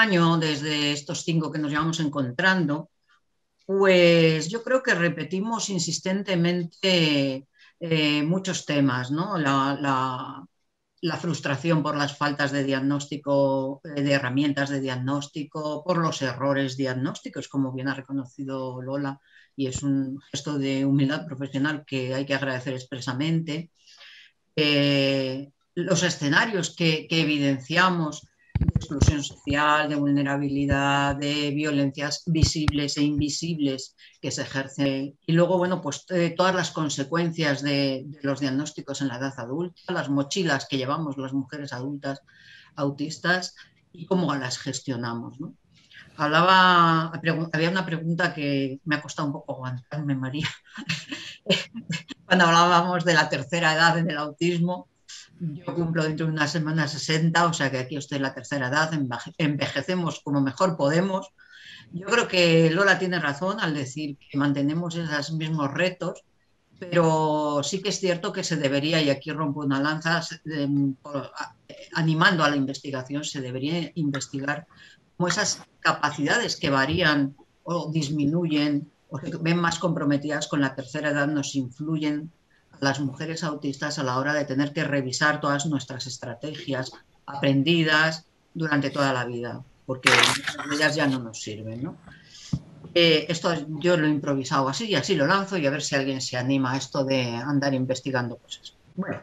año, desde estos cinco que nos llevamos encontrando, pues yo creo que repetimos insistentemente eh, muchos temas, ¿no? La, frustración por las faltas de diagnóstico, eh, de herramientas de diagnóstico, por los errores diagnósticos, como bien ha reconocido Lola, y es un gesto de humildad profesional que hay que agradecer expresamente. Eh, los escenarios que, que evidenciamos de exclusión social, de vulnerabilidad, de violencias visibles e invisibles que se ejercen. Y luego, bueno, pues eh, todas las consecuencias de, los diagnósticos en la edad adulta, las mochilas que llevamos las mujeres adultas autistas y cómo las gestionamos. Hablaba, había una pregunta que me ha costado un poco aguantarme, María, cuando hablábamos de la tercera edad en el autismo yo cumplo dentro de una semana 60, o sea que aquí estoy en la tercera edad, envejecemos como mejor podemos. Yo creo que Lola tiene razón al decir que mantenemos esos mismos retos, pero sí que es cierto que se debería, y aquí rompo una lanza, em, animando a la investigación, se debería investigar cómo esas capacidades que varían o disminuyen o se ven más comprometidas con la tercera edad nos influyen las mujeres autistas a la hora de tener que revisar todas nuestras estrategias aprendidas durante toda la vida, porque ellas ya no nos sirven. ¿no? Eh, esto yo lo he improvisado así y así lo lanzo y a ver si alguien se anima a esto de andar investigando cosas. Bueno,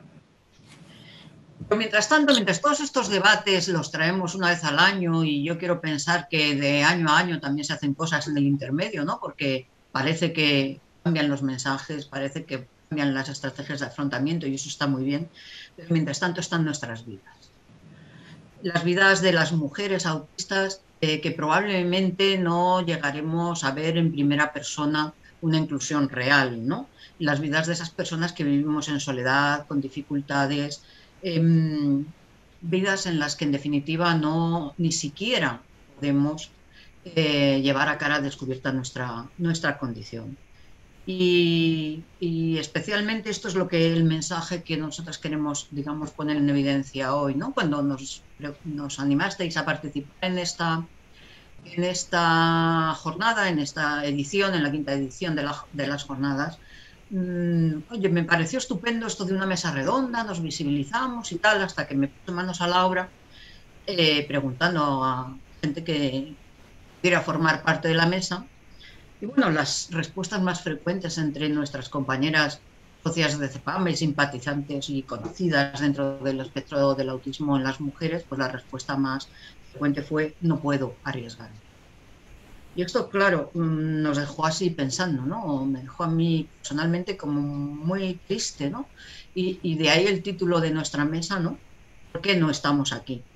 pero mientras tanto, mientras todos estos debates los traemos una vez al año y yo quiero pensar que de año a año también se hacen cosas en el intermedio, ¿no? Porque parece que cambian los mensajes, parece que cambian las estrategias de afrontamiento y eso está muy bien, pero mientras tanto están nuestras vidas. Las vidas de las mujeres autistas eh, que probablemente no llegaremos a ver en primera persona una inclusión real, ¿no? Las vidas de esas personas que vivimos en soledad, con dificultades, em, vidas en las que en definitiva no ni siquiera podemos eh, llevar a cara descubierta nuestra, nuestra condición. Y, especialmente esto es lo que el mensaje que nosotros queremos, digamos, poner en evidencia hoy, ¿no? Cuando nos, animasteis a participar en esta, en esta jornada, en esta edición, en la quinta edición de, de las jornadas, mm, oye, me pareció estupendo esto de una mesa redonda, nos visibilizamos y tal, hasta que me puse manos a la obra eh, preguntando a gente que quiera formar parte de la mesa y bueno, las respuestas más frecuentes entre nuestras compañeras socias de CEPAM y simpatizantes y conocidas dentro del espectro del autismo en las mujeres, pues la respuesta más frecuente fue no puedo arriesgar. Y esto, claro, mm, nos dejó así pensando, ¿no? Me dejó a mí personalmente como muy triste, ¿no? Y, y de ahí el título de nuestra mesa, ¿no? ¿Por qué no estamos aquí?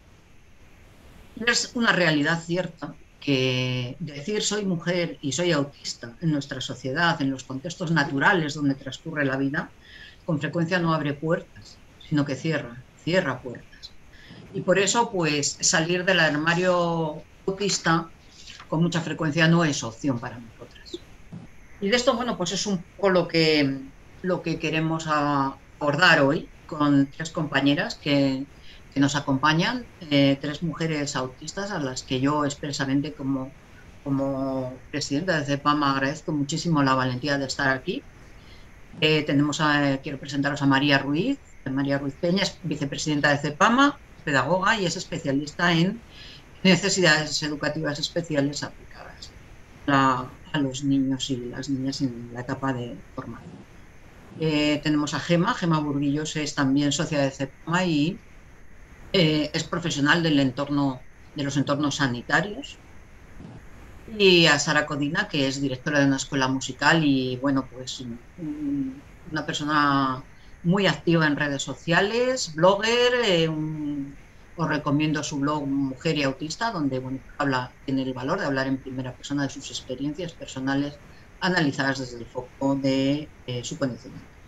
es una realidad cierta que decir soy mujer y soy autista en nuestra sociedad, en los contextos naturales donde transcurre la vida, con frecuencia no abre puertas, sino que cierra, cierra puertas. Y por eso, pues, salir del armario autista con mucha frecuencia no es opción para nosotras. Y de esto, bueno, pues es un poco lo que, lo que queremos abordar hoy con tres compañeras que que nos acompañan, eh, tres mujeres autistas a las que yo expresamente como, como presidenta de CEPAM agradezco muchísimo la valentía de estar aquí. Eh, tenemos a, quiero presentaros a María Ruiz. María Ruiz Peña es vicepresidenta de CEPAMA, pedagoga y es especialista en necesidades educativas especiales aplicadas a, los niños y las niñas en la etapa de formación. Eh, tenemos a Gema, Gema Burguillos es también socia de CEPAMA y eh, es profesional del entorno, de los entornos sanitarios. Y a Sara Codina, que es directora de una escuela musical y, bueno, pues una persona muy activa en redes sociales, blogger, eh, os recomiendo su blog Mujer y Autista, donde habla, tiene el valor de hablar en primera persona de sus experiencias personales analizadas desde el foco de eh, su conocimiento.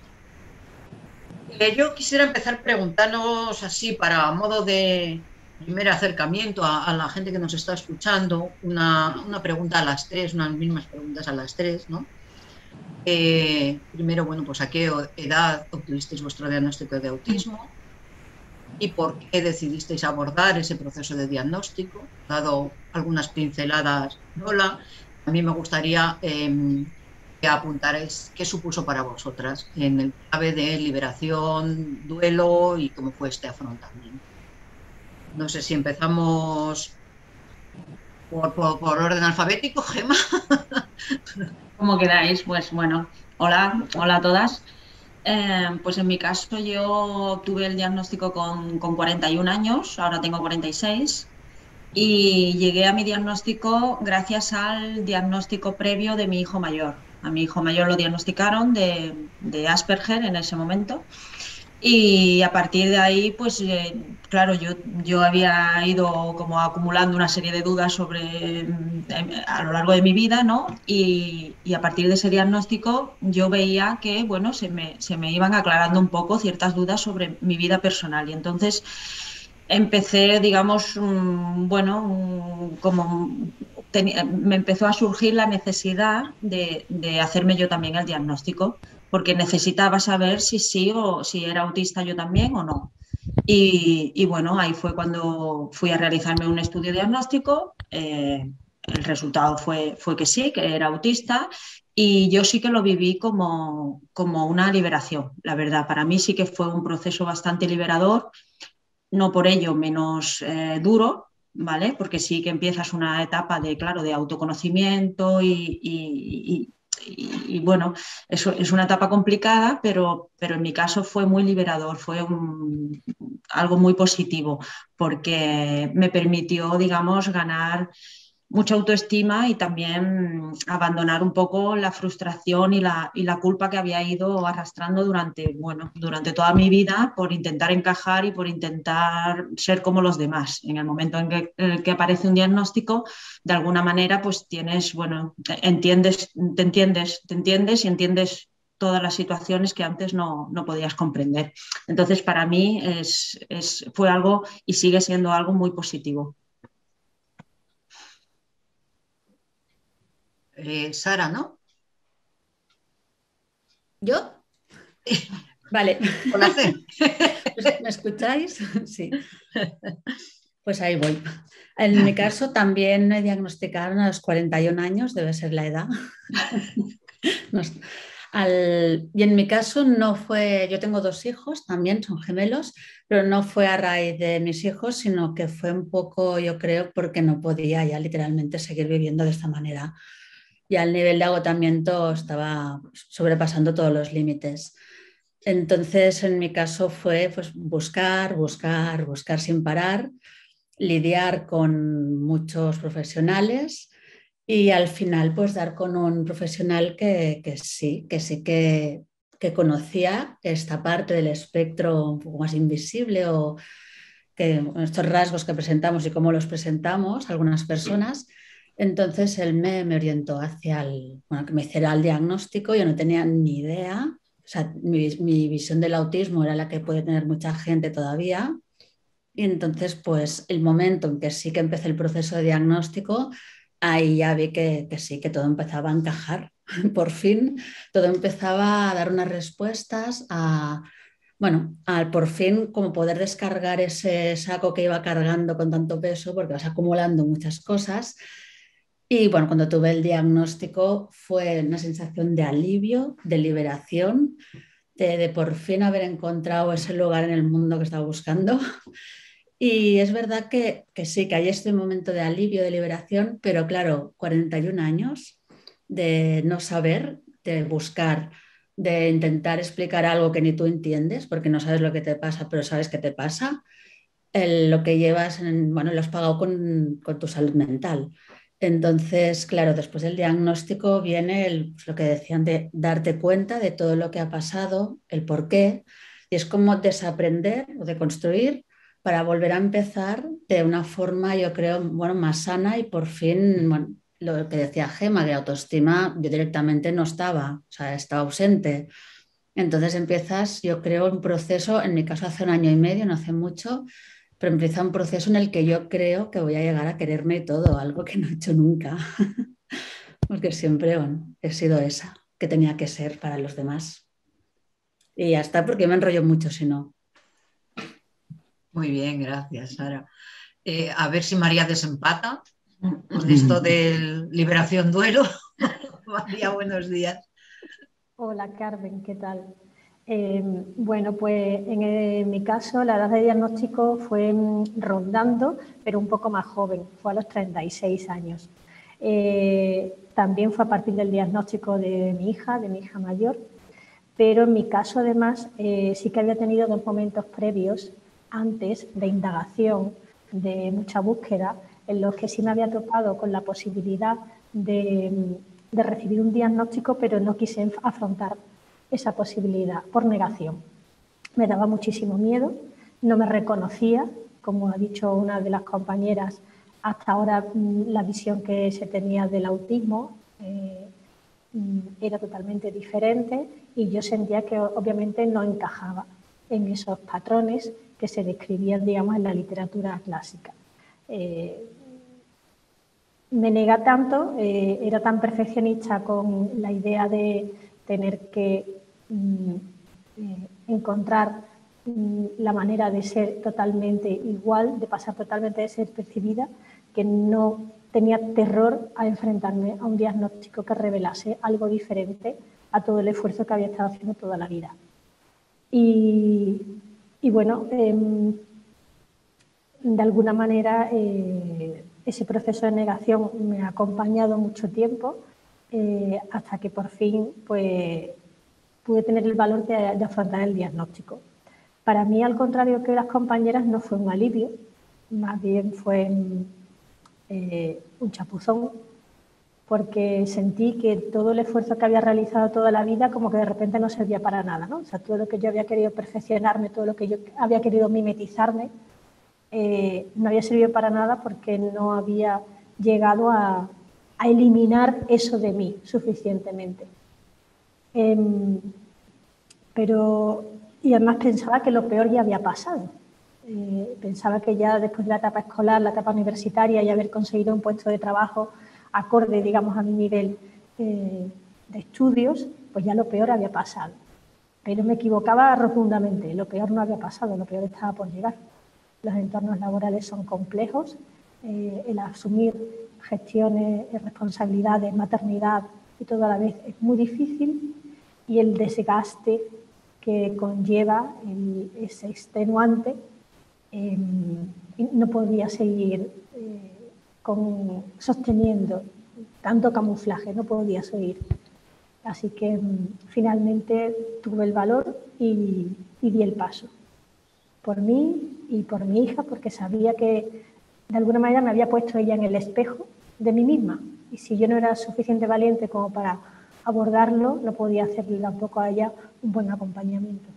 Eh, yo quisiera empezar preguntándonos así, para modo de primer acercamiento a, la gente que nos está escuchando, una, pregunta a las tres, unas mismas preguntas a las tres, ¿no? Eh, primero, bueno, pues a qué edad obtuvisteis vuestro diagnóstico de autismo. y por qué decidisteis abordar ese proceso de diagnóstico. Dado algunas pinceladas, Lola, a mí me gustaría eh, que apuntarais qué supuso para vosotras en el clave de liberación, duelo y cómo fue este afrontamiento. No sé si empezamos por, orden alfabético, Gema. Como queráis, pues bueno, hola, hola a todas. Eh, pues en mi caso yo tuve el diagnóstico con, con 41 años, ahora tengo 46 y llegué a mi diagnóstico gracias al diagnóstico previo de mi hijo mayor. A mi hijo mayor lo diagnosticaron de, Asperger en ese momento. Y a partir de ahí, pues eh, claro, yo, yo había ido como acumulando una serie de dudas sobre em, a lo largo de mi vida, ¿no? Y, a partir de ese diagnóstico yo veía que, bueno, se me, se me iban aclarando un poco ciertas dudas sobre mi vida personal. Y entonces empecé, digamos, bueno, como me empezó a surgir la necesidad de, hacerme yo también el diagnóstico, porque necesitaba saber si sí o si era autista yo también o no. Y, bueno, ahí fue cuando fui a realizarme un estudio diagnóstico. Eh, el resultado fue, fue que sí, que era autista y yo sí que lo viví como, como una liberación, la verdad. Para mí sí que fue un proceso bastante liberador, no por ello menos eh, duro, ¿vale? Porque sí que empiezas una etapa de, claro, de autoconocimiento y, bueno, eso es una etapa complicada, pero, pero en mi caso fue muy liberador, fue algo muy positivo, porque me permitió, digamos, ganar mucha autoestima y también abandonar un poco la frustración y la, y la, culpa que había ido arrastrando durante, bueno, durante toda mi vida por intentar encajar y por intentar ser como los demás. En el momento en que, que aparece un diagnóstico, de alguna manera, pues tienes, bueno, entiendes, te entiendes, te entiendes y entiendes todas las situaciones que antes no, no podías comprender. Entonces, para mí es, es, fue algo y sigue siendo algo muy positivo. Eh, Sara, ¿no? ¿Yo? Vale. ¿Me escucháis? Sí. Pues ahí voy. En mi caso también me diagnosticaron a los 41 años, debe ser la edad. y en mi caso no fue, yo tengo dos hijos, también son gemelos, pero no fue a raíz de mis hijos, sino que fue un poco, yo creo, porque no podía ya literalmente seguir viviendo de esta manera y al nivel de agotamiento estaba sobrepasando todos los límites. Entonces, en mi caso fue pues, buscar, buscar, buscar sin parar, lidiar con muchos profesionales y al final pues dar con un profesional que, que sí, que sí que, que, conocía esta parte del espectro un poco más invisible o que estos rasgos que presentamos y cómo los presentamos algunas personas entonces él me, orientó hacia el, bueno, que me hiciera el diagnóstico, yo no tenía ni idea, o sea, mi, visión del autismo era la que puede tener mucha gente todavía. Y entonces, pues el momento en que sí que empecé el proceso de diagnóstico, ahí ya vi que, que sí, que todo empezaba a encajar. Por fin, todo empezaba a dar unas respuestas, a, bueno, al por fin como poder descargar ese saco que iba cargando con tanto peso, porque vas acumulando muchas cosas y bueno, cuando tuve el diagnóstico fue una sensación de alivio, de liberación, de, por fin haber encontrado ese lugar en el mundo que estaba buscando. Y es verdad que, que, sí, que hay este momento de alivio, de liberación, pero claro, 41 años de no saber, de buscar, de intentar explicar algo que ni tú entiendes, porque no sabes lo que te pasa, pero sabes que te pasa, lo que llevas, en, bueno, lo has pagado con, con tu salud mental. Entonces, claro, después del diagnóstico viene pues, lo que decían de darte cuenta de todo lo que ha pasado, el por qué, y es como desaprender o deconstruir para volver a empezar de una forma, yo creo, bueno, más sana y por fin, lo que decía Gema, de autoestima, yo directamente no estaba, o sea, estaba ausente. Entonces empiezas, yo creo, un proceso, en mi caso hace un año y medio, no hace mucho, pero empieza un proceso en el que yo creo que voy a llegar a quererme todo, algo que no he hecho nunca, porque siempre he sido esa que tenía que ser para los demás. Y ya está, porque me enrollo mucho si no. Muy bien, gracias, Sara. Eh, a ver si María desempata con esto de liberación duelo. María, buenos días. Hola, Carmen, ¿qué tal? Em, bueno, pues en, mi caso la edad de diagnóstico fue mm, rondando, pero un poco más joven, fue a los 36 años. Eh, también fue a partir del diagnóstico de mi hija, de mi hija mayor, pero en mi caso además eh, sí que había tenido dos momentos previos antes de indagación, de mucha búsqueda, en los que sí me había topado con la posibilidad de, de recibir un diagnóstico, pero no quise afrontar esa posibilidad por negación. Me daba muchísimo miedo, no me reconocía, como ha dicho una de las compañeras, hasta ahora mm, la visión que se tenía del autismo eh, era totalmente diferente y yo sentía que obviamente no encajaba en esos patrones que se describían, digamos, en la literatura clásica. Eh, me nega tanto, eh, era tan perfeccionista con la idea de tener que eh, encontrar mm, la manera de ser totalmente igual, de pasar totalmente de ser percibida, que no tenía terror a enfrentarme a un diagnóstico que revelase algo diferente a todo el esfuerzo que había estado haciendo toda la vida. Y, bueno, em, de alguna manera eh, ese proceso de negación me ha acompañado mucho tiempo eh, hasta que por fin pues, pude tener el valor de, afrontar el diagnóstico. Para mí, al contrario que las compañeras, no fue un alivio, más bien fue eh, un chapuzón, porque sentí que todo el esfuerzo que había realizado toda la vida como que de repente no servía para nada, ¿no? O sea, todo lo que yo había querido perfeccionarme, todo lo que yo había querido mimetizarme, eh, no había servido para nada porque no había llegado a eliminar eso de mí suficientemente. Em, pero, y además pensaba que lo peor ya había pasado. Eh, pensaba que ya después de la etapa escolar, la etapa universitaria y haber conseguido un puesto de trabajo acorde, digamos, a mi nivel eh, de estudios, pues ya lo peor había pasado. Pero me equivocaba rotundamente, lo peor no había pasado, lo peor estaba por llegar. Los entornos laborales son complejos, eh, el asumir gestiones, responsabilidades, maternidad y todo a la vez es muy difícil y el desgaste que conlleva ese extenuante, em, no podía seguir eh, con, sosteniendo tanto camuflaje, no podía seguir. Así que em, finalmente tuve el valor y, y di el paso. Por mí y por mi hija, porque sabía que de alguna manera me había puesto ella en el espejo de mí misma. Y si yo no era suficiente valiente como para abordarlo, no podía hacerle tampoco a ella un buen acompañamiento.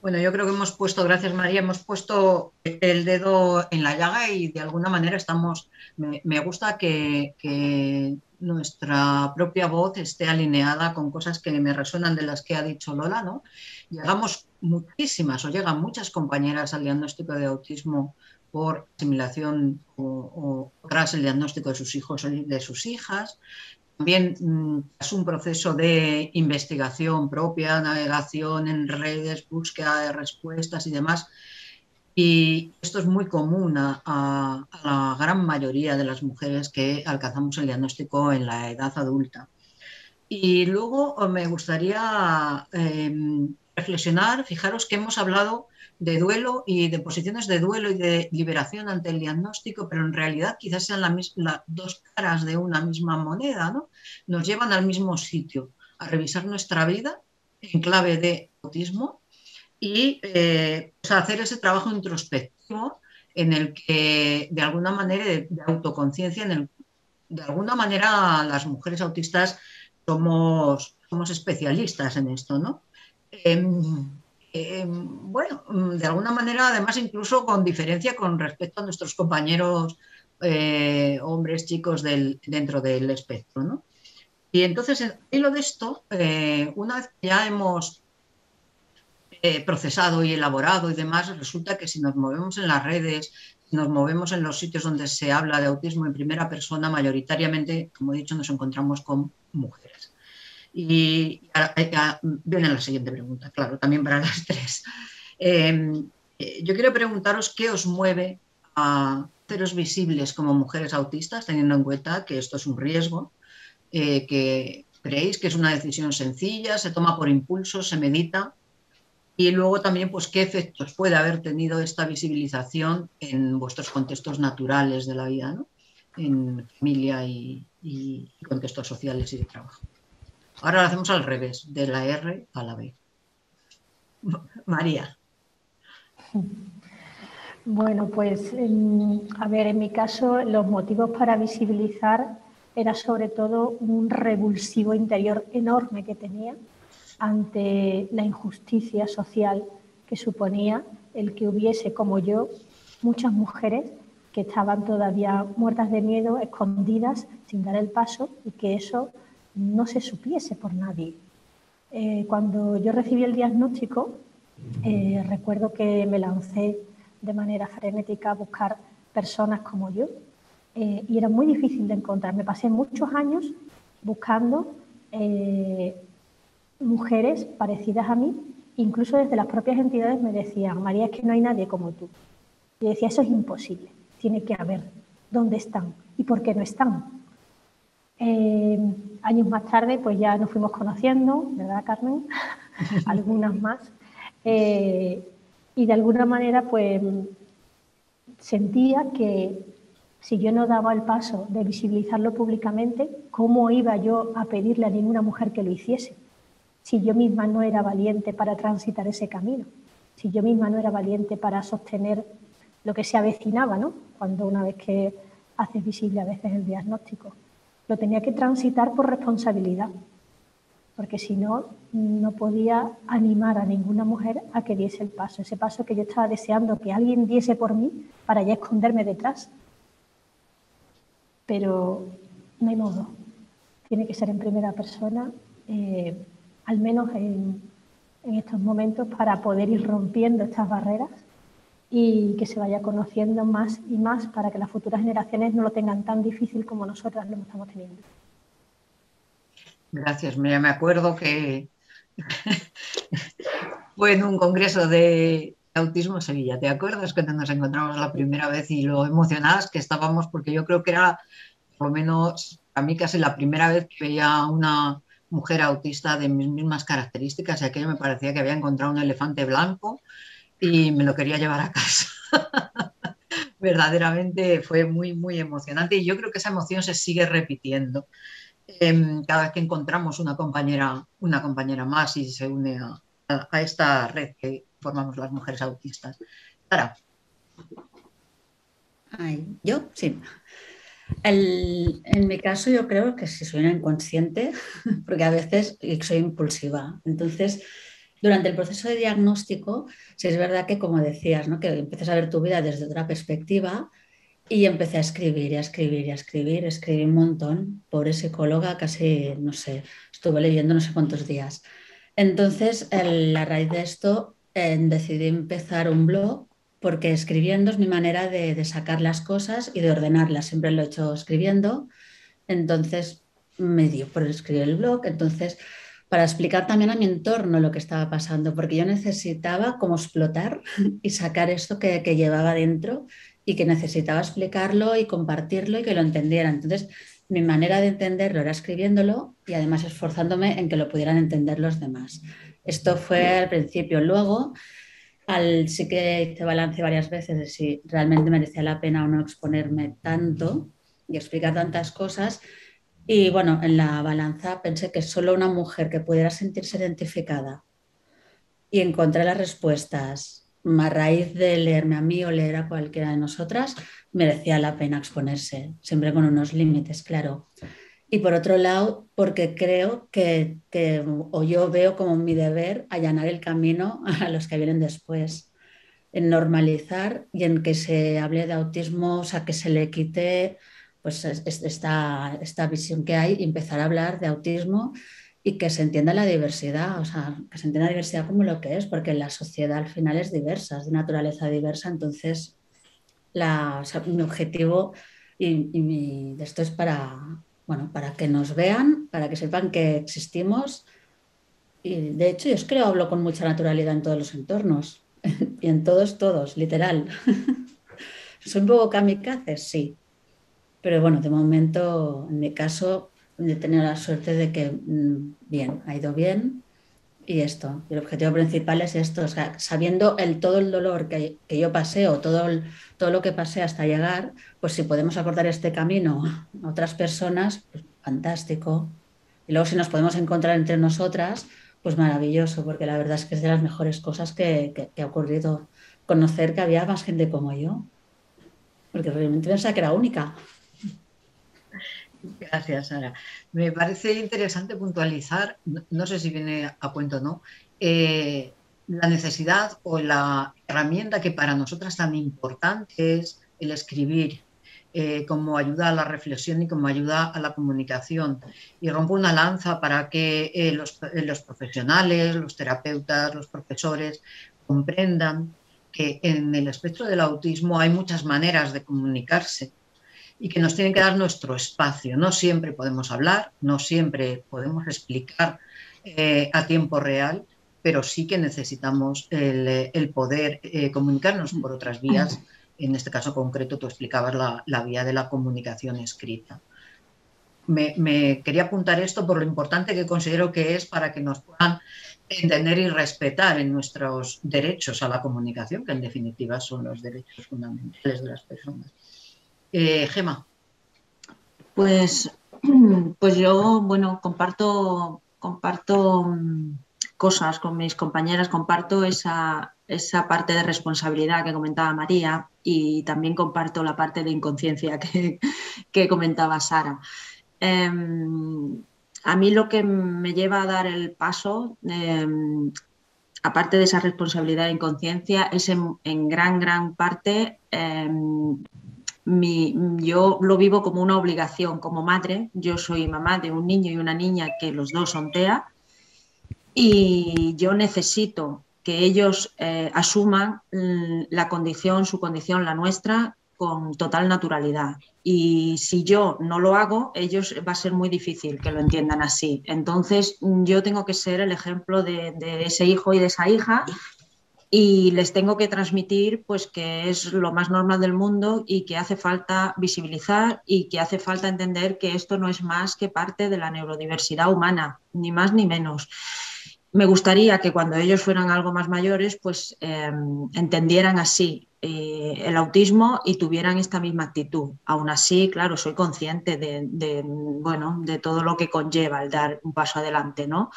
Bueno, yo creo que hemos puesto, gracias María, hemos puesto el dedo en la llaga y de alguna manera estamos, me, gusta que, nuestra propia voz esté alineada con cosas que me resuenan de las que ha dicho Lola, ¿no? Llegamos muchísimas o llegan muchas compañeras al diagnóstico de autismo por asimilación o, tras el diagnóstico de sus hijos o de sus hijas, también mm, es un proceso de investigación propia, navegación en redes, búsqueda de respuestas y demás. Y esto es muy común a, la gran mayoría de las mujeres que alcanzamos el diagnóstico en la edad adulta. Y luego me gustaría em, reflexionar, fijaros que hemos hablado de duelo y de posiciones de duelo y de liberación ante el diagnóstico, pero en realidad quizás sean las dos caras de una misma moneda, ¿no? Nos llevan al mismo sitio, a revisar nuestra vida en clave de autismo y eh, pues, hacer ese trabajo introspectivo en el que, de alguna manera, de, autoconciencia, en el de alguna manera las mujeres autistas somos, somos especialistas en esto, ¿no? Em, eh, bueno, mm, de alguna manera, además, incluso con diferencia con respecto a nuestros compañeros eh, hombres, chicos dentro del espectro. ¿no? Y entonces, en hilo de esto, eh, una vez que ya hemos procesado y elaborado y demás, resulta que si nos movemos en las redes, nos movemos en los sitios donde se habla de autismo en primera persona, mayoritariamente, como he dicho, nos encontramos con mujeres. Y viene la siguiente pregunta, claro, también para las tres. Em, eh, yo quiero preguntaros qué os mueve a haceros visibles como mujeres autistas, teniendo en cuenta que esto es un riesgo, eh, que creéis que es una decisión sencilla, se toma por impulso, se medita, y luego también, pues, qué efectos puede haber tenido esta visibilización en vuestros contextos naturales de la vida, ¿no? en familia y contextos sociales y de trabajo. Ahora lo hacemos al revés, de la R a la B. María. Bueno, pues a ver, en mi caso los motivos para visibilizar era sobre todo un revulsivo interior enorme que tenía ante la injusticia social que suponía el que hubiese, como yo, muchas mujeres que estaban todavía muertas de miedo, escondidas, sin dar el paso, y que eso no se supiese por nadie. Eh, cuando yo recibí el diagnóstico, eh, recuerdo que me lancé de manera frenética a buscar personas como yo eh, y era muy difícil de encontrar. Me pasé muchos años buscando mujeres parecidas a mí, incluso desde las propias entidades me decían, María, es que no hay nadie como tú. Y decía, eso es imposible, tiene que haber. ¿Dónde están? ¿Y por qué no están? Eh, años más tarde, pues ya nos fuimos conociendo, ¿verdad, Carmen? Algunas más. Eh, y de alguna manera, pues sentía que si yo no daba el paso de visibilizarlo públicamente, ¿cómo iba yo a pedirle a ninguna mujer que lo hiciese? si yo misma no era valiente para transitar ese camino, si yo misma no era valiente para sostener lo que se avecinaba, ¿no? Cuando una vez que haces visible a veces el diagnóstico, lo tenía que transitar por responsabilidad, porque si no, no podía animar a ninguna mujer a que diese el paso, ese paso que yo estaba deseando que alguien diese por mí para ya esconderme detrás. Pero no hay modo, tiene que ser en primera persona. Eh, al menos en, estos momentos, para poder ir rompiendo estas barreras y que se vaya conociendo más y más para que las futuras generaciones no lo tengan tan difícil como nosotras lo estamos teniendo. Gracias, Mira, me acuerdo que fue en un congreso de autismo Sevilla. ¿Te acuerdas cuando nos encontramos la primera vez y lo emocionadas que estábamos? Porque yo creo que era, por lo menos a mí casi la primera vez que veía una mujer autista de mis mismas características y aquello me parecía que había encontrado un elefante blanco y me lo quería llevar a casa. Verdaderamente fue muy, muy emocionante y yo creo que esa emoción se sigue repitiendo em, cada vez que encontramos una compañera, una compañera más y se une a, esta red que formamos las mujeres autistas. Sara. yo, sí en mi caso yo creo que si soy una inconsciente, porque a veces soy impulsiva. Entonces, durante el proceso de diagnóstico, sí es verdad que, como decías, ¿no? que empiezas a ver tu vida desde otra perspectiva y empecé a escribir y a escribir y a escribir, escribí un montón, pobre psicóloga, casi, no sé, estuve leyendo no sé cuántos días. Entonces, a raíz de esto, eh, decidí empezar un blog porque escribiendo es mi manera de, sacar las cosas y de ordenarlas. Siempre lo he hecho escribiendo. Entonces me dio por escribir el blog. Entonces, para explicar también a mi entorno lo que estaba pasando, porque yo necesitaba como explotar y sacar esto que, que llevaba dentro y que necesitaba explicarlo y compartirlo y que lo entendiera. Entonces, mi manera de entenderlo era escribiéndolo y además esforzándome en que lo pudieran entender los demás. Esto fue al principio. Luego, al, sí que hice balance varias veces de si realmente merecía la pena o no exponerme tanto y explicar tantas cosas. Y bueno, en la balanza pensé que solo una mujer que pudiera sentirse identificada y encontré las respuestas. A raíz de leerme a mí o leer a cualquiera de nosotras, merecía la pena exponerse, siempre con unos límites, claro. Y por otro lado, porque creo que, o yo veo como mi deber allanar el camino a los que vienen después, en normalizar y en que se hable de autismo, o sea, que se le quite pues esta, esta visión que hay empezar a hablar de autismo y que se entienda la diversidad, o sea, que se entienda la diversidad como lo que es, porque la sociedad al final es diversa, es de naturaleza diversa, entonces la, mi objetivo y, esto es para, bueno, para que nos vean, para que sepan que existimos. Y de hecho, yo es lo hablo con mucha naturalidad en todos los entornos. y en todos, todos, literal. ¿Soy un poco kamikaze? Sí. Pero bueno, de momento, en mi caso, he tenido la suerte de que, mm, bien, ha ido bien. Y esto, el objetivo principal es esto, o sea, sabiendo el, todo el dolor que, que yo pasé o todo, todo lo que pasé hasta llegar, pues si podemos acortar este camino a otras personas, pues fantástico. Y luego si nos podemos encontrar entre nosotras, pues maravilloso, porque la verdad es que es de las mejores cosas que, que, que ha ocurrido conocer que había más gente como yo, porque realmente pensaba que era única. Gracias, Sara. Me parece interesante puntualizar, no, sé si viene a cuento o no, eh, la necesidad o la herramienta que para nosotras tan importante es el escribir eh, como ayuda a la reflexión y como ayuda a la comunicación. Y rompo una lanza para que eh, los, los profesionales, los terapeutas, los profesores comprendan que en el espectro del autismo hay muchas maneras de comunicarse y que nos tienen que dar nuestro espacio. No siempre podemos hablar, no siempre podemos explicar eh, a tiempo real, pero sí que necesitamos el, poder eh, comunicarnos por otras vías. En este caso concreto, tú explicabas la, vía de la comunicación escrita. Me, me, quería apuntar esto por lo importante que considero que es para que nos puedan entender y respetar en nuestros derechos a la comunicación, que en definitiva son los derechos fundamentales de las personas. Eh, Gema. Pues, pues yo, bueno, comparto, comparto mm, cosas con mis compañeras, comparto esa, esa parte de responsabilidad que comentaba María y también comparto la parte de inconsciencia que, que comentaba Sara. Em, a mí lo que me lleva a dar el paso, em, aparte de esa responsabilidad e inconsciencia, es en, gran, gran parte em, yo lo vivo como una obligación como madre. Yo soy mamá de un niño y una niña que los dos son TEA y yo necesito que ellos eh, asuman mm, la condición, su condición, la nuestra, con total naturalidad. Y si yo no lo hago, ellos va a ser muy difícil que lo entiendan así. Entonces yo tengo que ser el ejemplo de ese hijo y de esa hija y les tengo que transmitir pues que es lo más normal del mundo y que hace falta visibilizar y que hace falta entender que esto no es más que parte de la neurodiversidad humana, ni más ni menos. Me gustaría que cuando ellos fueran algo más mayores, pues em, entendieran así eh, el autismo y tuvieran esta misma actitud. Aún así, claro, soy consciente de, de, bueno, de todo lo que conlleva el dar un paso adelante, ¿no?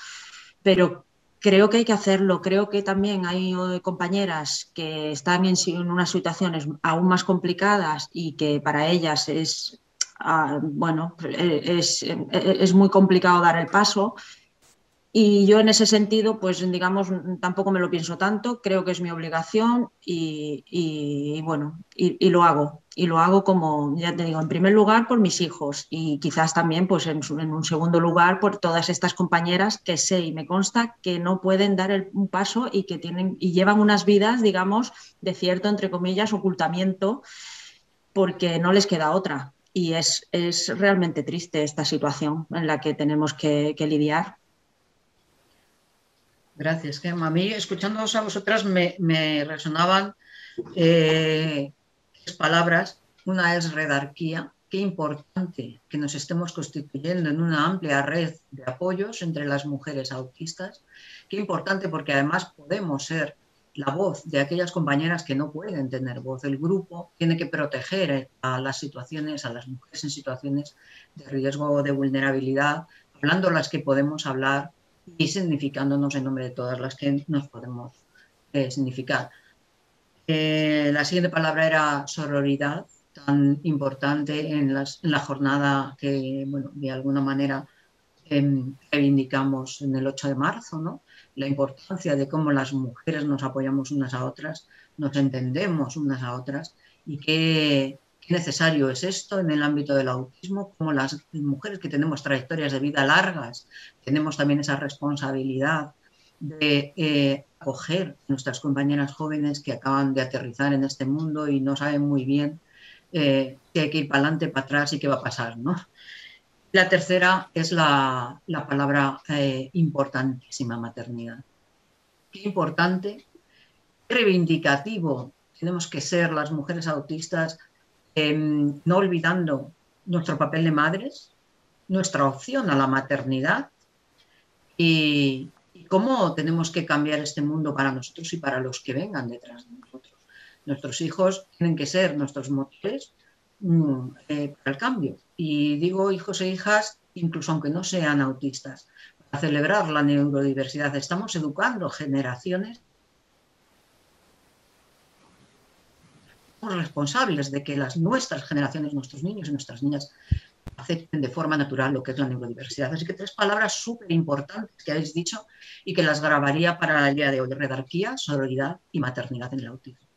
Pero creo que hay que hacerlo. Creo que también hay eh, compañeras que están en, unas situaciones aún más complicadas y que para ellas es, ah, bueno, eh, es, eh, es, muy complicado dar el paso y yo en ese sentido, pues digamos, tampoco me lo pienso tanto, creo que es mi obligación y, bueno, y, lo hago. Y lo hago como, ya te digo, en primer lugar por mis hijos y quizás también pues en, un segundo lugar por todas estas compañeras que sé y me consta que no pueden dar el, un paso y que tienen y llevan unas vidas, digamos, de cierto, entre comillas, ocultamiento porque no les queda otra. Y es, es realmente triste esta situación en la que tenemos que lidiar. Gracias, Gemma. A mí, escuchándoos a vosotras, me, resonaban eh, tres palabras. Una es redarquía. Qué importante que nos estemos constituyendo en una amplia red de apoyos entre las mujeres autistas. Qué importante porque además podemos ser la voz de aquellas compañeras que no pueden tener voz. El grupo tiene que proteger a las situaciones, a las mujeres en situaciones de riesgo o de vulnerabilidad, hablando las que podemos hablar, y significándonos en nombre de todas las que nos podemos eh, significar. Eh, la siguiente palabra era sororidad, tan importante en, la jornada que, bueno, de alguna manera em, reivindicamos en el 8 de marzo, ¿no? la importancia de cómo las mujeres nos apoyamos unas a otras, nos entendemos unas a otras y qué necesario es esto en el ámbito del autismo, como las mujeres que tenemos trayectorias de vida largas, tenemos también esa responsabilidad de eh, acoger a nuestras compañeras jóvenes que acaban de aterrizar en este mundo y no saben muy bien eh, si hay que ir para adelante, para atrás y qué va a pasar. ¿no? La tercera es la, palabra eh, importantísima, maternidad. Qué importante reivindicativo tenemos que ser las mujeres autistas, em, no olvidando nuestro papel de madres, nuestra opción a la maternidad y, cómo tenemos que cambiar este mundo para nosotros y para los que vengan detrás de nosotros. Nuestros hijos tienen que ser nuestros motores mm, eh, para el cambio. Y digo hijos e hijas, incluso aunque no sean autistas, para celebrar la neurodiversidad. Estamos educando generaciones responsables de que las nuestras generaciones, nuestros niños y nuestras niñas acepten de forma natural lo que es la neurodiversidad. Así que tres palabras súper importantes que habéis dicho y que las grabaría para el día de hoy, redarquía, sororidad y maternidad en el autismo.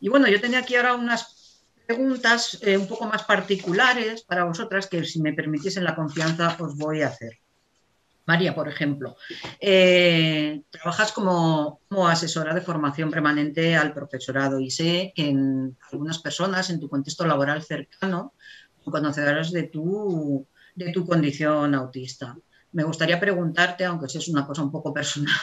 Y bueno, yo tenía aquí ahora unas preguntas eh, un poco más particulares para vosotras que si me permitiesen la confianza os voy a hacer. María, por ejemplo, eh, trabajas como, asesora de formación permanente al profesorado y sé que en algunas personas en tu contexto laboral cercano son conocedoras de tu, de tu condición autista. Me gustaría preguntarte, aunque sea una cosa un poco personal,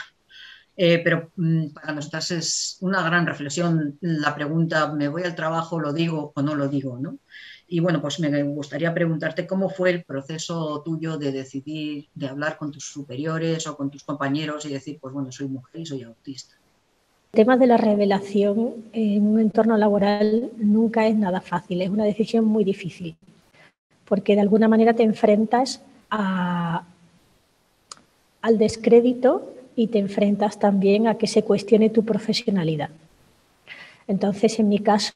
eh, pero mm, para nosotras es una gran reflexión la pregunta, ¿me voy al trabajo, lo digo o no lo digo? ¿no? Y bueno, pues me gustaría preguntarte cómo fue el proceso tuyo de decidir, de hablar con tus superiores o con tus compañeros y decir, pues bueno, soy mujer y soy autista. El tema de la revelación en un entorno laboral nunca es nada fácil, es una decisión muy difícil, porque de alguna manera te enfrentas al descrédito y te enfrentas también a que se cuestione tu profesionalidad. Entonces, en mi caso,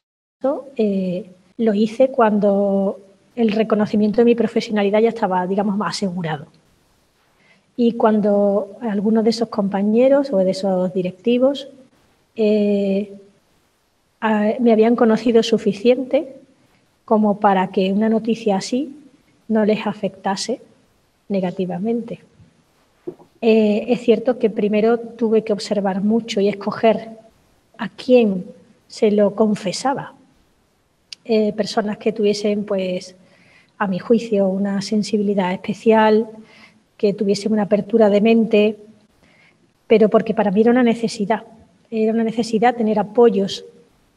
eh, lo hice cuando el reconocimiento de mi profesionalidad ya estaba, digamos, más asegurado. Y cuando algunos de esos compañeros o de esos directivos eh, me habían conocido suficiente como para que una noticia así no les afectase negativamente. Eh, es cierto que primero tuve que observar mucho y escoger a quién se lo confesaba, eh, personas que tuviesen, pues, a mi juicio, una sensibilidad especial, que tuviesen una apertura de mente, pero porque para mí era una necesidad. Era una necesidad tener apoyos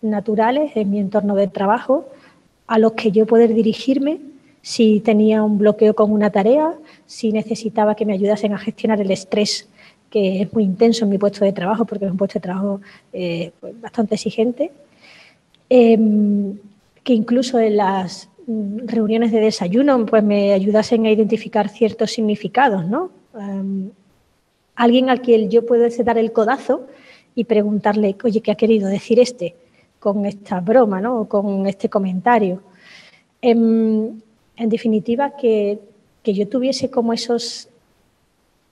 naturales en mi entorno de trabajo a los que yo poder dirigirme si tenía un bloqueo con una tarea, si necesitaba que me ayudasen a gestionar el estrés que es muy intenso en mi puesto de trabajo, porque es un puesto de trabajo eh, pues, bastante exigente. Em, que incluso en las mm, reuniones de desayuno pues me ayudasen a identificar ciertos significados, ¿no? Em, alguien al que yo puedo dar el codazo y preguntarle, oye, ¿qué ha querido decir este con esta broma, ¿no? O con este comentario. En, definitiva, que, que yo tuviese como esos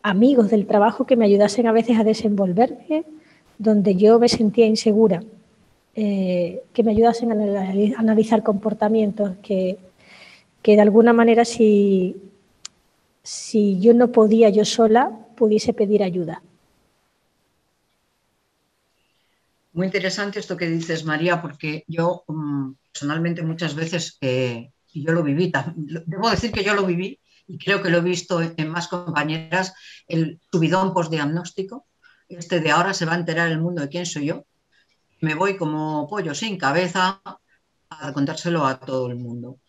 amigos del trabajo que me ayudasen a veces a desenvolverme donde yo me sentía insegura eh, que me ayudasen a analizar comportamientos, que, de alguna manera si, si yo no podía yo sola, pudiese pedir ayuda. Muy interesante esto que dices, María, porque yo mm, personalmente muchas veces, eh, yo lo viví, debo decir que yo lo viví y creo que lo he visto en más compañeras, el subidón postdiagnóstico, este de ahora se va a enterar el mundo de quién soy yo, me voy como pollo sin cabeza a contárselo a todo el mundo.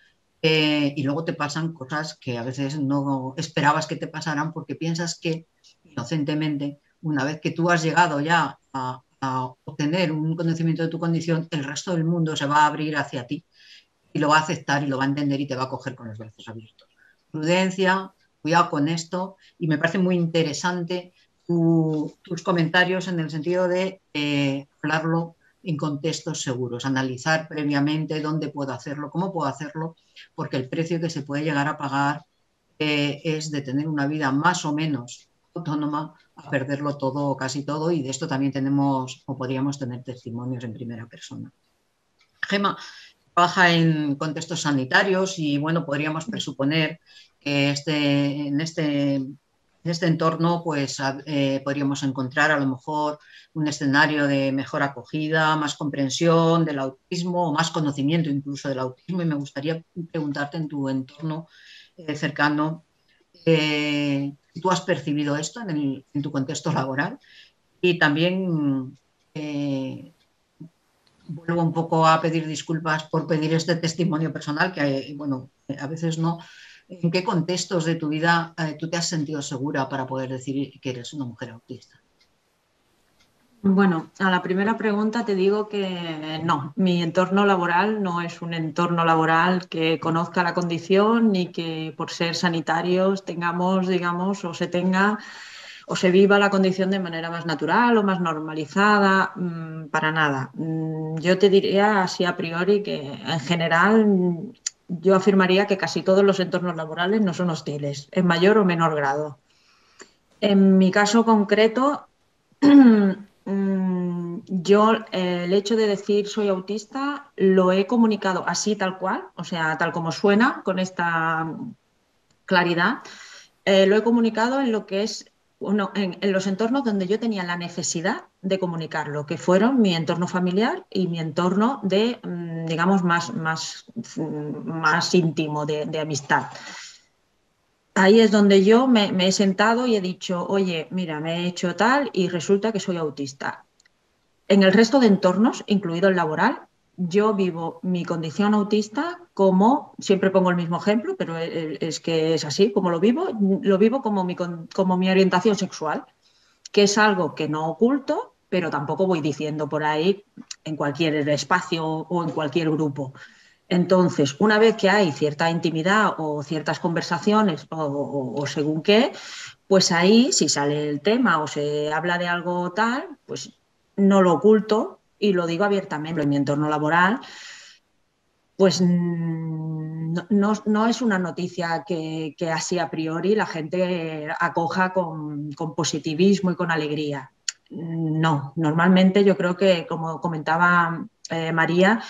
Eh, y luego te pasan cosas que a veces no esperabas que te pasaran porque piensas que inocentemente, una vez que tú has llegado ya a, obtener un conocimiento de tu condición, el resto del mundo se va a abrir hacia ti y lo va a aceptar y lo va a entender y te va a coger con los brazos abiertos. Prudencia, cuidado con esto y me parece muy interesante tus comentarios en el sentido de eh, hablarlo en contextos seguros, analizar previamente dónde puedo hacerlo, cómo puedo hacerlo, porque el precio que se puede llegar a pagar eh, es de tener una vida más o menos autónoma a perderlo todo o casi todo y de esto también tenemos o podríamos tener testimonios en primera persona. Gema trabaja en contextos sanitarios y bueno, podríamos presuponer que este, en este en este entorno, pues eh, podríamos encontrar a lo mejor un escenario de mejor acogida, más comprensión del autismo, más conocimiento incluso del autismo. Y me gustaría preguntarte en tu entorno eh, cercano eh, tú has percibido esto en, tu contexto laboral y también vuelvo un poco a pedir disculpas por pedir este testimonio personal, que bueno, a veces no. ¿En qué contextos de tu vida eh, tú te has sentido segura para poder decir que eres una mujer autista? Bueno, a la primera pregunta te digo que no, mi entorno laboral no es un entorno laboral que conozca la condición ni que por ser sanitarios tengamos, digamos, o se tenga o se viva la condición de manera más natural o más normalizada, mm, para nada. Mm, yo te diría así a priori que en general yo afirmaría que casi todos los entornos laborales no son hostiles, en mayor o menor grado. En mi caso concreto, mm, yo el hecho de decir soy autista lo he comunicado así tal cual, o sea, tal como suena, con esta claridad, eh, lo he comunicado en lo que es en, los entornos donde yo tenía la necesidad de comunicarlo, que fueron mi entorno familiar y mi entorno de, mm, digamos, más, más, más íntimo, de, amistad. Ahí es donde yo me, he sentado y he dicho, oye, mira, me he hecho tal y resulta que soy autista. En el resto de entornos, incluido el laboral, yo vivo mi condición autista como, siempre pongo el mismo ejemplo, pero es que es así como lo vivo, lo vivo como mi, como mi orientación sexual, que es algo que no oculto, pero tampoco voy diciendo por ahí en cualquier espacio o en cualquier grupo. Entonces, una vez que hay cierta intimidad o ciertas conversaciones o, según qué, pues ahí si sale el tema o se habla de algo tal, pues no lo oculto, y lo digo abiertamente, en mi entorno laboral, pues no, es una noticia que, así a priori la gente acoja con, positivismo y con alegría. No, normalmente yo creo que, como comentaba eh, María,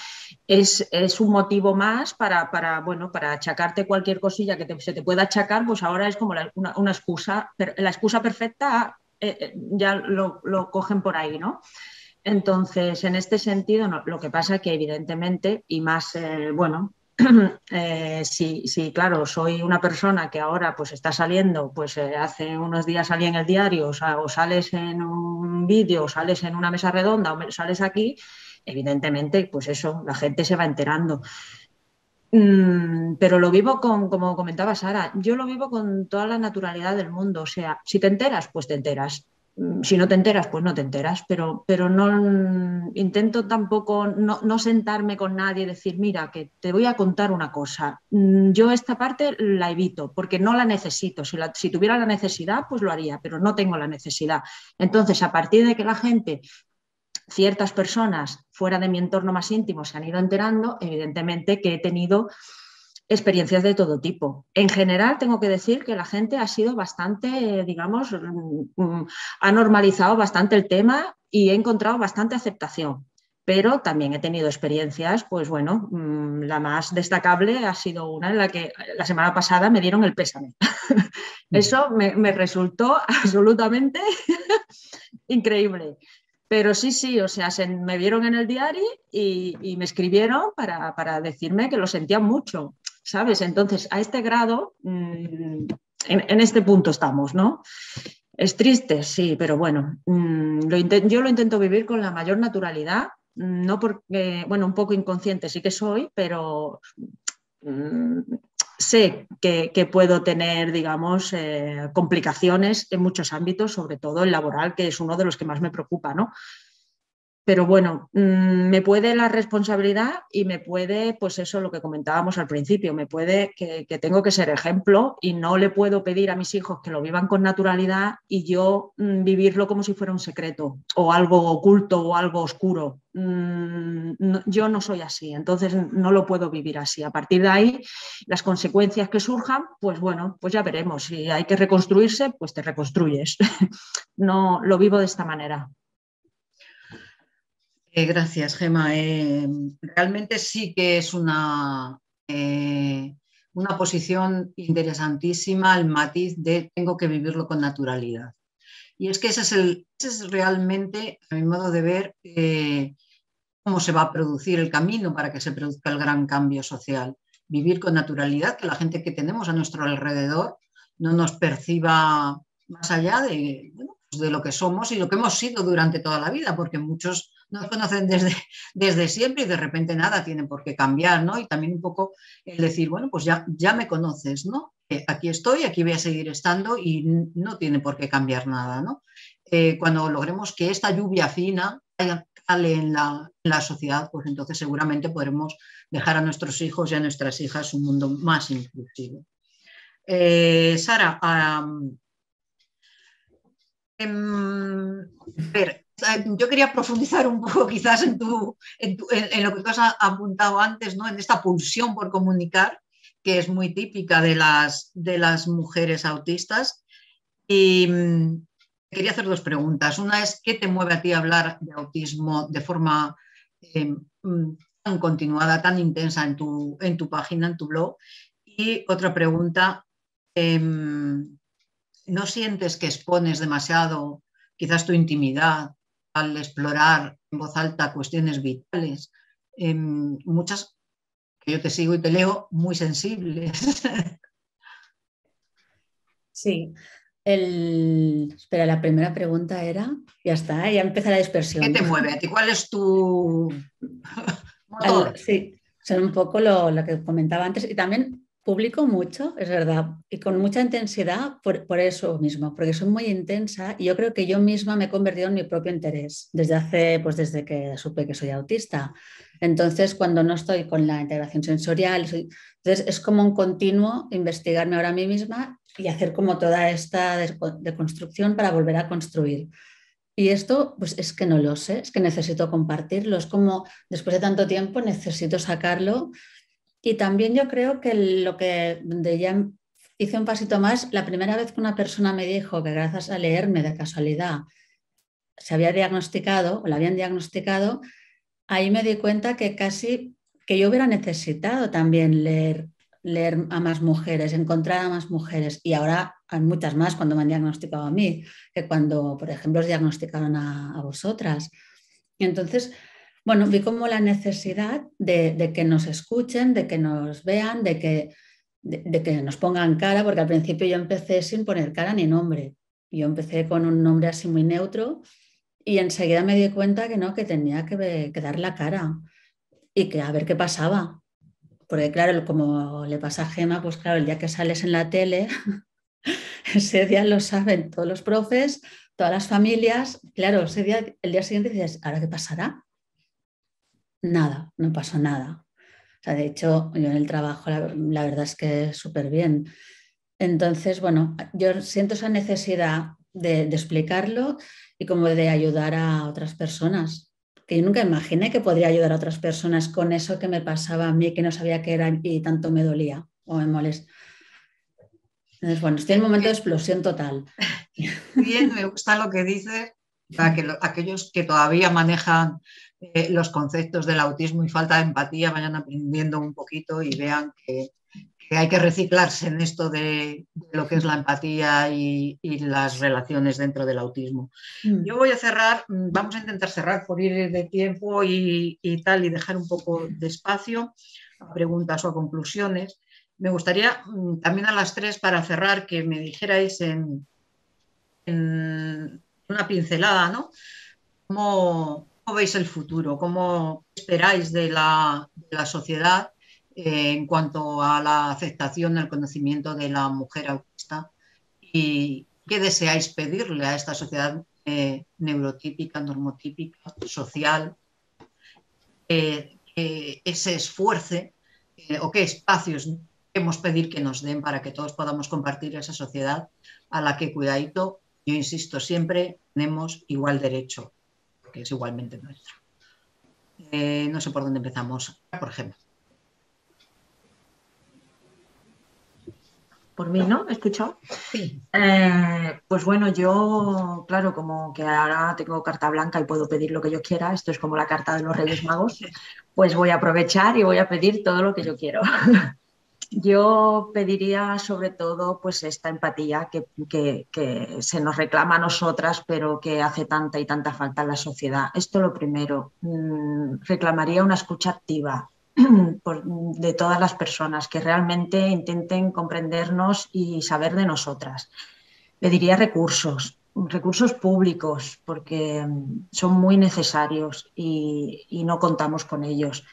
es, un motivo más para, bueno, para achacarte cualquier cosilla que se te pueda achacar, pues ahora es como una, excusa, la excusa perfecta eh, eh, ya lo, lo cogen por ahí, ¿no? Entonces, en este sentido, lo que pasa es que evidentemente, y más, bueno, eh, si, claro, soy una persona que ahora pues está saliendo, pues eh, hace unos días salí en el diario, o, sales en un vídeo, o sales en una mesa redonda, o sales aquí, evidentemente, pues eso, la gente se va enterando. Mm, pero lo vivo con, como comentaba Sara, yo lo vivo con toda la naturalidad del mundo. O sea, si te enteras, pues te enteras si no te enteras, pues no te enteras, pero, pero no intento tampoco no, sentarme con nadie y decir, mira, que te voy a contar una cosa. Mm, yo esta parte la evito porque no la necesito. Si, si tuviera la necesidad, pues lo haría, pero no tengo la necesidad. Entonces, a partir de que la gente, ciertas personas fuera de mi entorno más íntimo se han ido enterando, evidentemente que he tenido experiencias de todo tipo. En general, tengo que decir que la gente ha sido bastante, digamos, mm, mm, ha normalizado bastante el tema y he encontrado bastante aceptación. Pero también he tenido experiencias, pues bueno, mm, la más destacable ha sido una en la que la semana pasada me dieron el pésame. Eso me, resultó absolutamente increíble. Pero sí, sí, o sea, se, me vieron en el diario y, me escribieron para, para, decirme que lo sentían mucho. ¿Sabes? Entonces, a este grado, mm, en, este punto estamos, ¿no? Es triste, sí, pero bueno, mm, yo lo intento vivir con la mayor naturalidad, no porque, bueno, un poco inconsciente sí que soy, pero mm, sé que, puedo tener, digamos, eh, complicaciones en muchos ámbitos, sobre todo el laboral, que es uno de los que más me preocupa, ¿no? Pero bueno, mm, me puede la responsabilidad y me puede, pues eso, lo que comentábamos al principio, me puede que, tengo que ser ejemplo y no le puedo pedir a mis hijos que lo vivan con naturalidad y yo mm, vivirlo como si fuera un secreto o algo oculto o algo oscuro. Mm, yo no soy así, entonces no lo puedo vivir así. A partir de ahí, las consecuencias que surjan, pues bueno, pues ya veremos. Si hay que reconstruirse, pues te reconstruyes. no lo vivo de esta manera. Eh, gracias, Gema. Eh, realmente sí que es una, eh, una posición interesantísima el matiz de tengo que vivirlo con naturalidad. Y es que ese es, el, es realmente, a mi modo de ver, cómo se va a producir el camino para que se produzca el gran cambio social. Vivir con naturalidad, que la gente que tenemos a nuestro alrededor no nos perciba más allá de, de lo que somos y lo que hemos sido durante toda la vida, porque muchos nos conocen desde, desde siempre y de repente nada tiene por qué cambiar, ¿no? Y también un poco el decir, bueno, pues ya, ya me conoces, ¿no? Eh, aquí estoy, aquí voy a seguir estando y no tiene por qué cambiar nada, ¿no? Eh, cuando logremos que esta lluvia fina sale en la, en la sociedad, pues entonces seguramente podremos dejar a nuestros hijos y a nuestras hijas un mundo más inclusivo. Eh, Sara, em, yo quería profundizar un poco quizás en, lo que tú has apuntado antes, ¿no? en esta pulsión por comunicar, que es muy típica de las, mujeres autistas. Y mm, quería hacer dos preguntas. Una es, ¿qué te mueve a ti a hablar de autismo de forma em, tan continuada, tan intensa en tu, página, en tu blog? Y otra pregunta, Em, no sientes que expones demasiado quizás tu intimidad al explorar en voz alta cuestiones vitales, em, muchas que yo te sigo y te leo muy sensibles. Sí. El... Espera, la primera pregunta era, ya está, ya empieza la dispersión. ¿Qué te mueve a ti? ¿Cuál es tu motor? Sí, son un poco lo, lo que comentaba antes y también Publico mucho, es verdad, y con mucha intensidad por, eso mismo, porque soy muy intensa y yo creo que yo misma me he convertido en mi propio interés desde hace, pues desde que supe que soy autista. Entonces, cuando no estoy con la integración sensorial, entonces es como un continuo investigarme ahora a mí misma y hacer como toda esta deconstrucción para volver a construir. Y esto, pues es que no lo sé, es que necesito compartirlo, es como después de tanto tiempo necesito sacarlo y también yo creo que lo que donde ya hice un pasito más, la primera vez que una persona me dijo que gracias a leerme de casualidad se había diagnosticado o la habían diagnosticado, ahí me di cuenta que casi que yo hubiera necesitado también leer, leer a más mujeres, encontrar a más mujeres. Y ahora hay muchas más cuando me han diagnosticado a mí, que cuando, por ejemplo, os diagnosticaron a, vosotras. Entonces, bueno, vi como la necesidad de, que nos escuchen, de que nos vean, de que, de, que nos pongan cara, porque al principio yo empecé sin poner cara ni nombre. Yo empecé con un nombre así muy neutro y enseguida me di cuenta que no, que tenía que, dar la cara y que a ver qué pasaba. Porque claro, como le pasa a Gema, pues claro, el día que sales en la tele, ese día lo saben todos los profes, todas las familias, claro, ese día, el día siguiente dices, ¿ahora qué pasará? Nada, no pasó nada. O sea, de hecho, yo en el trabajo la, verdad es que súper bien. Entonces, bueno, yo siento esa necesidad de, explicarlo y como de ayudar a otras personas. Que yo nunca imaginé que podría ayudar a otras personas con eso que me pasaba a mí, que no sabía qué era y tanto me dolía o me molesta. Entonces, bueno, estoy en un momento de explosión total. Bien, me gusta lo que dices, para que aquellos que todavía manejan eh, los conceptos del autismo y falta de empatía vayan aprendiendo un poquito y vean que, hay que reciclarse en esto de, lo que es la empatía y, las relaciones dentro del autismo. Mm. Yo voy a cerrar, mm, vamos a intentar cerrar por ir de tiempo y, tal y dejar un poco de espacio a preguntas o a conclusiones. Me gustaría mm, también a las tres para cerrar que me dijerais en, una pincelada, ¿no? ¿Cómo veis el futuro? ¿Cómo esperáis de la, sociedad eh, en cuanto a la aceptación, el conocimiento de la mujer autista? ¿Y qué deseáis pedirle a esta sociedad eh, neurotípica, normotípica, social? que ese esfuerzo o qué espacios queremos pedir que nos den para que todos podamos compartir esa sociedad a la que, cuidadito, yo insisto siempre, tenemos igual derecho es igualmente nuestra. Eh, no sé por dónde empezamos, por ejemplo. Por mí, ¿no? ¿Escuchado? Sí. Eh, pues bueno, yo, claro, como que ahora tengo carta blanca y puedo pedir lo que yo quiera, esto es como la carta de los Reyes Magos, pues voy a aprovechar y voy a pedir todo lo que yo quiero. Yo pediría sobre todo pues esta empatía que, se nos reclama a nosotras, pero que hace tanta y tanta falta en la sociedad. Esto lo primero. Mm, reclamaría una escucha activa de todas las personas que realmente intenten comprendernos y saber de nosotras. Pediría recursos, recursos públicos, porque mm, son muy necesarios y, no contamos con ellos.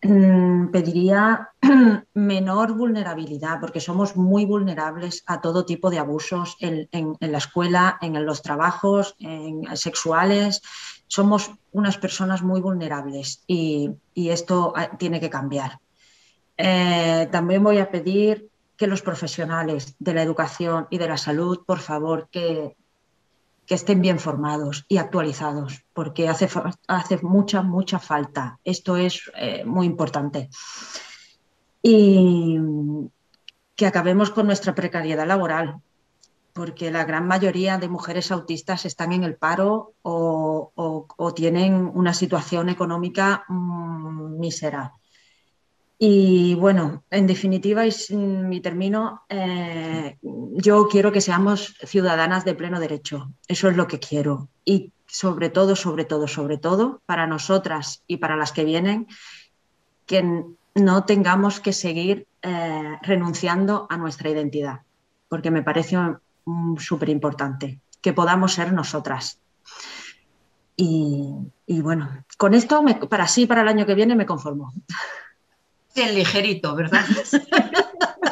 Mm, pediría menor vulnerabilidad, porque somos muy vulnerables a todo tipo de abusos en, la escuela, en los trabajos, en sexuales. Somos unas personas muy vulnerables y, esto ah, tiene que cambiar. Eh, también voy a pedir que los profesionales de la educación y de la salud, por favor, que, que estén bien formados y actualizados, porque hace, hace mucha, mucha falta. Esto es eh, muy importante. Y que acabemos con nuestra precariedad laboral, porque la gran mayoría de mujeres autistas están en el paro o, tienen una situación económica mm, mísera. Y bueno, en definitiva, y mi termino, eh, yo quiero que seamos ciudadanas de pleno derecho. Eso es lo que quiero. Y sobre todo, sobre todo, sobre todo, para nosotras y para las que vienen, que no tengamos que seguir eh, renunciando a nuestra identidad, porque me parece súper importante que podamos ser nosotras. Y, bueno, con esto, para sí, para el año que viene, me conformo. en ligerito, ¿verdad?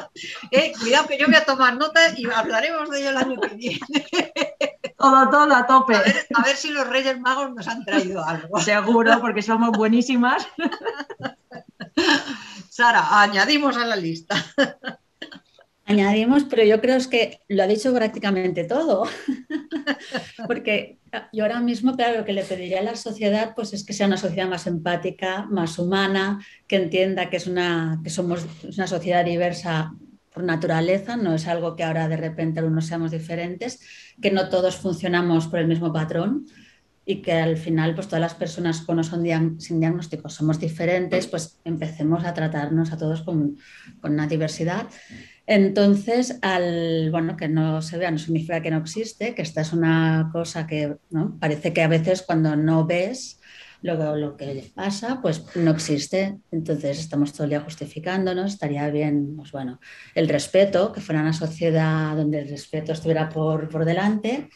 Eh, cuidado que yo voy a tomar nota y hablaremos de ello el año que viene. Todo, todo a tope. A ver, si los Reyes Magos nos han traído algo. Seguro, porque somos buenísimas. Sara, añadimos a la lista. Añadimos, pero yo creo que lo ha dicho prácticamente todo. Porque yo ahora mismo, claro, lo que le pediría a la sociedad pues es que sea una sociedad más empática, más humana, que entienda que, es una, que somos una sociedad diversa por naturaleza, no es algo que ahora de repente algunos seamos diferentes, que no todos funcionamos por el mismo patrón y que al final pues todas las personas con son sin diagnóstico somos diferentes, pues empecemos a tratarnos a todos con, con una diversidad entonces, al, bueno, que no se vea no significa que no existe, que esta es una cosa que parece que a veces cuando no ves lo, lo que pasa, pues no existe. Entonces estamos todo el día justificándonos, estaría bien, pues bueno, el respeto, que fuera una sociedad donde el respeto estuviera por, por delante.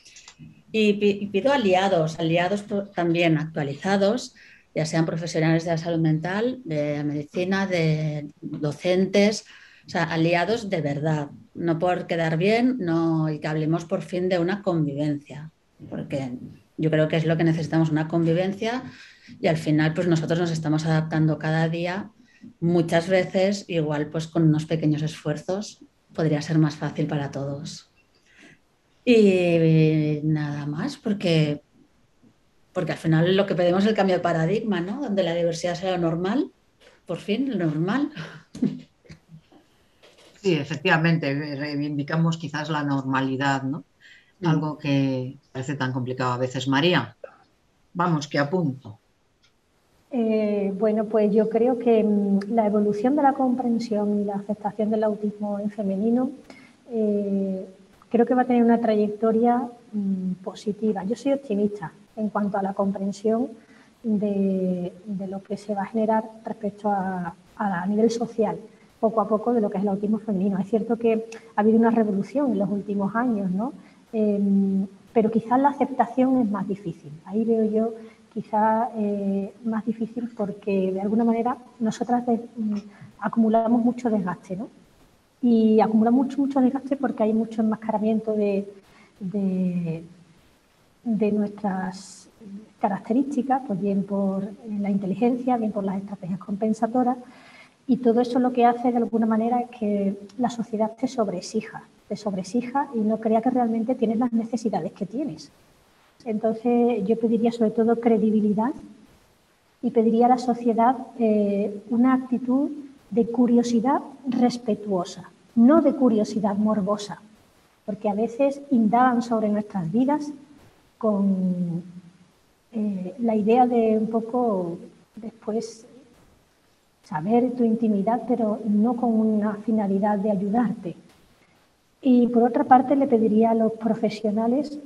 Y, pido aliados, aliados también actualizados, ya sean profesionales de la salud mental, de medicina, de docentes, o sea, aliados de verdad, no por quedar bien, no, y que hablemos por fin de una convivencia, porque yo creo que es lo que necesitamos, una convivencia, y al final pues nosotros nos estamos adaptando cada día, muchas veces igual pues con unos pequeños esfuerzos podría ser más fácil para todos. Y nada más, porque, porque al final lo que pedimos es el cambio de paradigma, ¿no? Donde la diversidad sea lo normal, por fin, lo normal. Sí, efectivamente, reivindicamos quizás la normalidad, ¿no? Mm. Algo que parece tan complicado a veces. María, vamos, que apunto. Eh, bueno, pues yo creo que mm, la evolución de la comprensión y la aceptación del autismo en femenino eh, creo que va a tener una trayectoria mm, positiva. Yo soy optimista en cuanto a la comprensión de, lo que se va a generar respecto a, a nivel social poco a poco de lo que es el autismo femenino. Es cierto que ha habido una revolución en los últimos años, ¿no? Em, pero quizás la aceptación es más difícil. Ahí veo yo quizás eh, más difícil porque de alguna manera nosotras mm, acumulamos mucho desgaste, ¿no? Y acumulamos mucho, mucho desgaste porque hay mucho enmascaramiento de, de, nuestras características, pues bien por la inteligencia, bien por las estrategias compensadoras, y todo eso lo que hace de alguna manera es que la sociedad te sobreexija, te sobreexija y no crea que realmente tienes las necesidades que tienes. Entonces yo pediría sobre todo credibilidad y pediría a la sociedad eh, una actitud de curiosidad respetuosa, no de curiosidad morbosa, porque a veces indagan sobre nuestras vidas con eh, la idea de un poco después saber tu intimidad, pero no con una finalidad de ayudarte. Y por otra parte, le pediría a los profesionales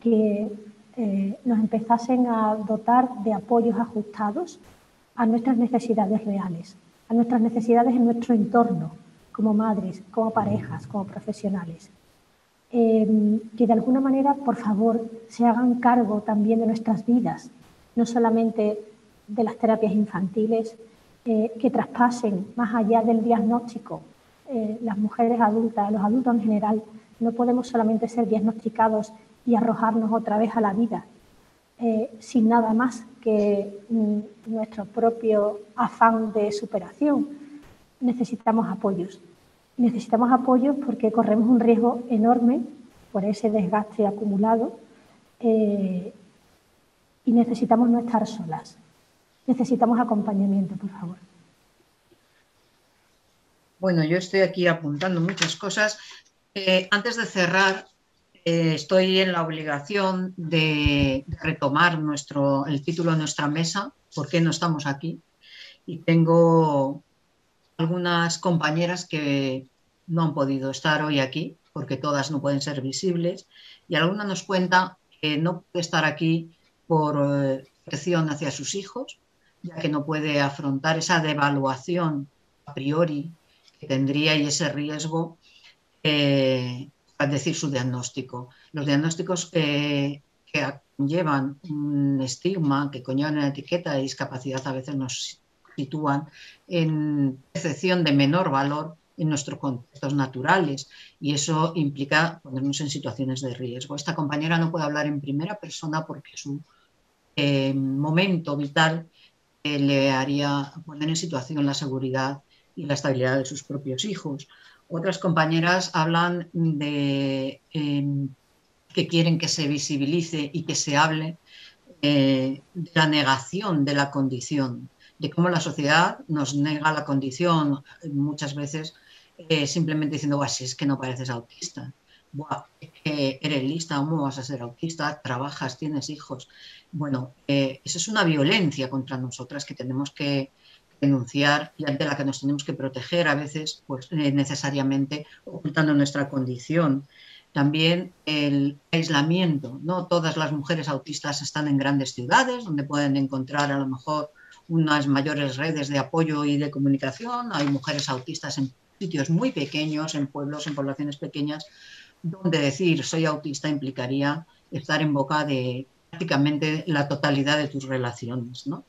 que eh, nos empezasen a dotar de apoyos ajustados a nuestras necesidades reales, a nuestras necesidades en nuestro entorno, como madres, como parejas, como profesionales. Em, que de alguna manera, por favor, se hagan cargo también de nuestras vidas, no solamente de las terapias infantiles, eh, que traspasen más allá del diagnóstico. Eh, las mujeres adultas, los adultos en general, no podemos solamente ser diagnosticados y arrojarnos otra vez a la vida eh, sin nada más que mm, nuestro propio afán de superación. Necesitamos apoyos. Necesitamos apoyos porque corremos un riesgo enorme por ese desgaste acumulado y necesitamos no estar solas. Necesitamos acompañamiento, por favor. Bueno, yo estoy aquí apuntando muchas cosas. Eh, antes de cerrar, eh, estoy en la obligación de, retomar nuestro, el título de nuestra mesa, ¿Por qué no estamos aquí? Y tengo algunas compañeras que no han podido estar hoy aquí, porque todas no pueden ser visibles, y alguna nos cuenta que no puede estar aquí por eh, presión hacia sus hijos, ya que no puede afrontar esa devaluación a priori que tendría y ese riesgo eh, al decir su diagnóstico. Los diagnósticos que, llevan un estigma, que conllevan una etiqueta de discapacidad, a veces nos sitúan en percepción de menor valor en nuestros contextos naturales y eso implica ponernos en situaciones de riesgo. Esta compañera no puede hablar en primera persona porque su eh, momento vital le haría poner en situación la seguridad y la estabilidad de sus propios hijos. Otras compañeras hablan de em, que quieren que se visibilice y que se hable eh, de la negación de la condición, de cómo la sociedad nos nega la condición muchas veces eh, simplemente diciendo, si es que no pareces autista, eres lista, ¿cómo vas a ser autista? Trabajas, tienes hijos. Bueno, eh, eso es una violencia contra nosotras que tenemos que denunciar y ante la que nos tenemos que proteger a veces, pues eh, necesariamente ocultando nuestra condición. También el aislamiento, no todas las mujeres autistas están en grandes ciudades donde pueden encontrar a lo mejor unas mayores redes de apoyo y de comunicación. Hay mujeres autistas en sitios muy pequeños, en pueblos, en poblaciones pequeñas, donde decir soy autista implicaría estar en boca de prácticamente la totalidad de tus relaciones. ¿no?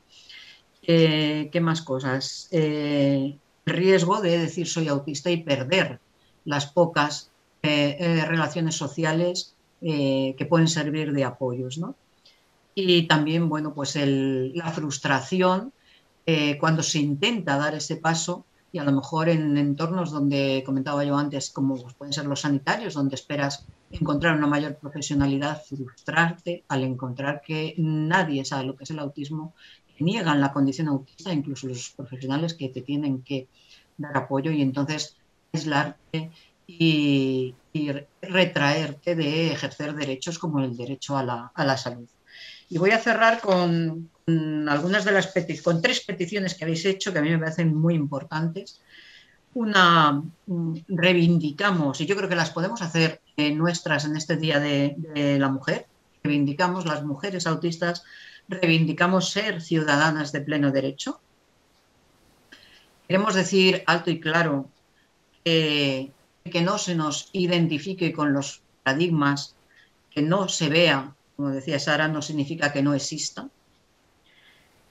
Eh, ¿Qué más cosas? Eh, el riesgo de decir soy autista y perder las pocas eh, relaciones sociales que pueden servir de apoyos. ¿no? Y también, bueno, pues la frustración cuando se intenta dar ese paso y a lo mejor en entornos donde comentaba yo antes, como pueden ser los sanitarios, donde esperas encontrar una mayor profesionalidad, frustrarte al encontrar que nadie sabe lo que es el autismo, que niegan la condición autista, incluso los profesionales que te tienen que dar apoyo y entonces aislarte y, retraerte de ejercer derechos como el derecho a la, a la salud. Y voy a cerrar con, algunas de las peticiones, con tres peticiones que habéis hecho que a mí me parecen muy importantes. Una, mm, reivindicamos, y yo creo que las podemos hacer nuestras en este Día de, la Mujer, reivindicamos las mujeres autistas, reivindicamos ser ciudadanas de pleno derecho. Queremos decir alto y claro que no se nos identifique con los paradigmas, que no se vea como decía Sara, no significa que no exista.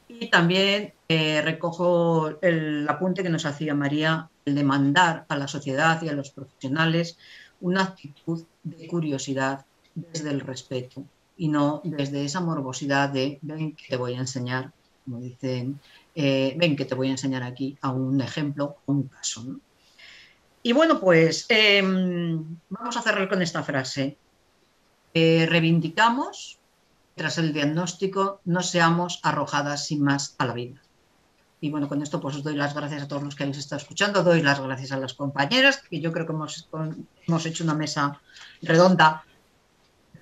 Y también eh, recojo el apunte que nos hacía María, el de mandar a la sociedad y a los profesionales una actitud de curiosidad desde el respeto y no desde esa morbosidad de ven que te voy a enseñar, como dicen, eh, ven que te voy a enseñar aquí a un ejemplo, un caso. Y bueno, pues em, vamos a cerrar con esta frase. Eh, reivindicamos, tras el diagnóstico, no seamos arrojadas sin más a la vida. Y bueno, con esto pues os doy las gracias a todos los que habéis estado escuchando, doy las gracias a las compañeras, que yo creo que hemos, hemos hecho una mesa redonda,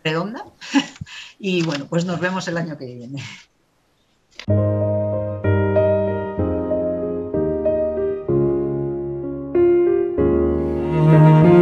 redonda, y bueno, pues nos vemos el año que viene.